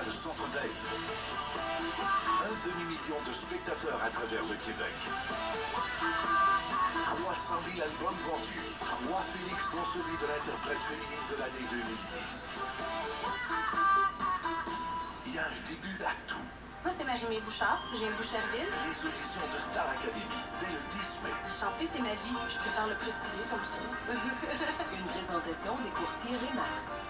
le Centre Bell. Un demi-million de spectateurs à travers le Québec. 300 000 albums vendus. Trois Félix, dont celui de l'interprète féminine de l'année 2010. Il y a un début à tout. Moi, c'est Marie-Mé Bouchard. Je viens de Boucherville. Les auditions de Star Academy, dès le 10 mai. Chanter, c'est ma vie. Je préfère le préciser comme ça. Une présentation des courtiers Remax.